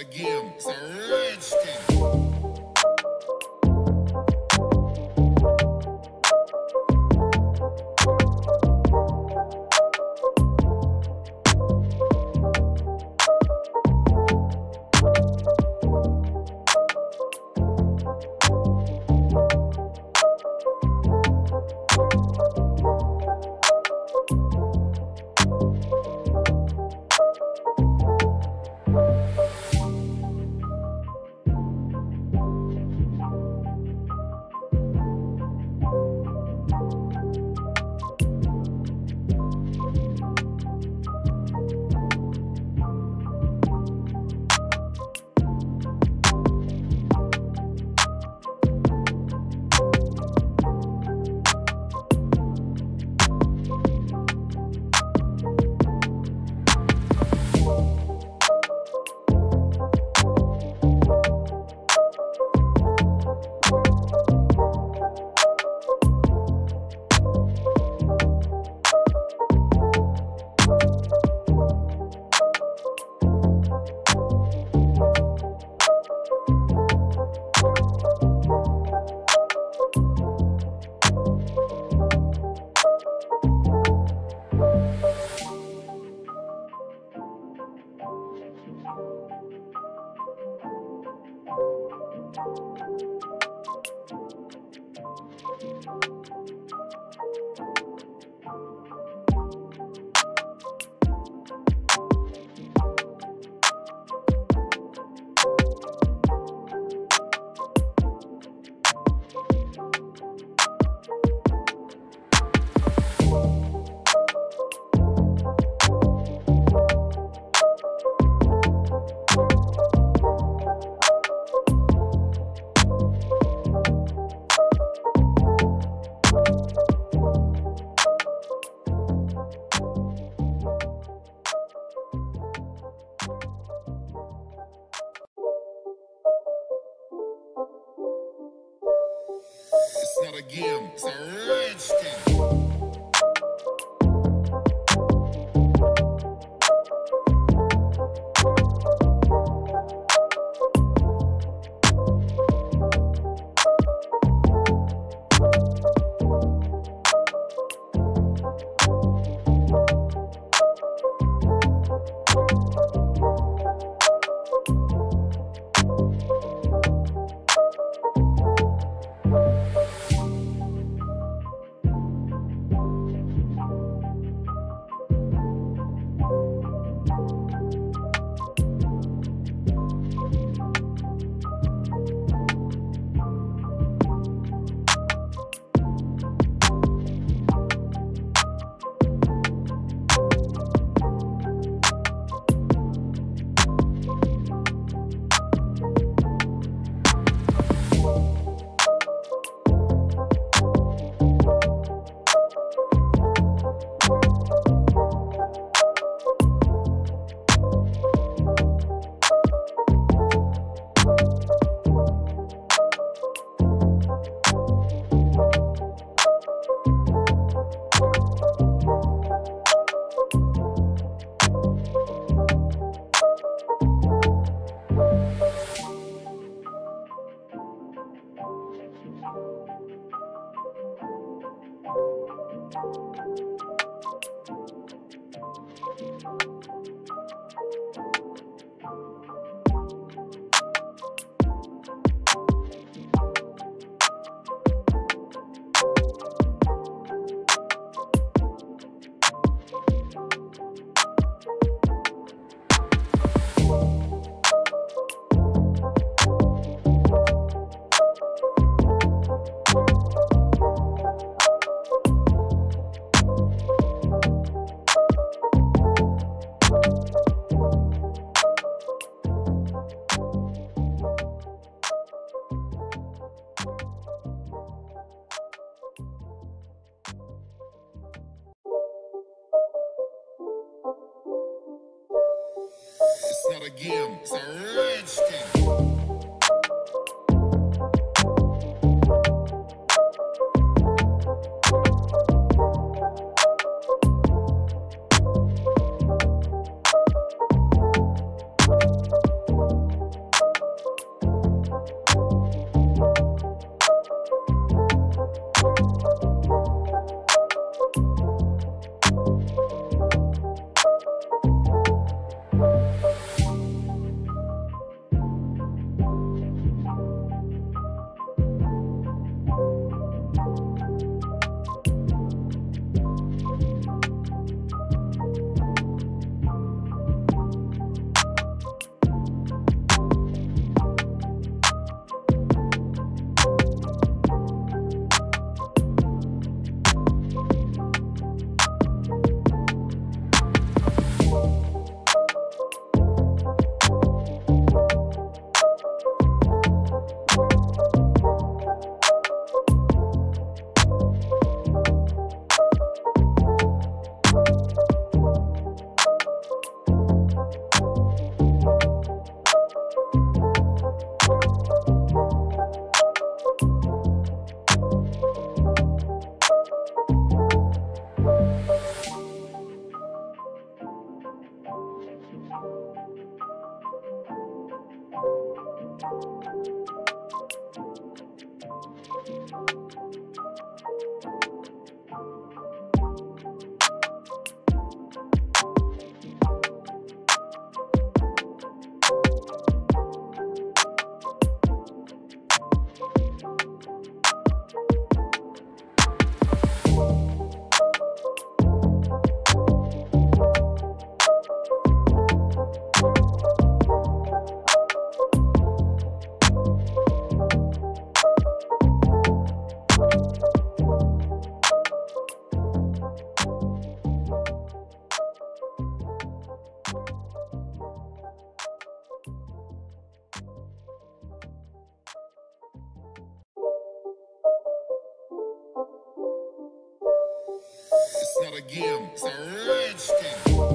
not a it's a It's not a game, it's a rich Game, it's a thing. Not a game, it's a rich.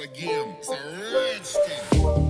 It's not a game, it's a rich thing.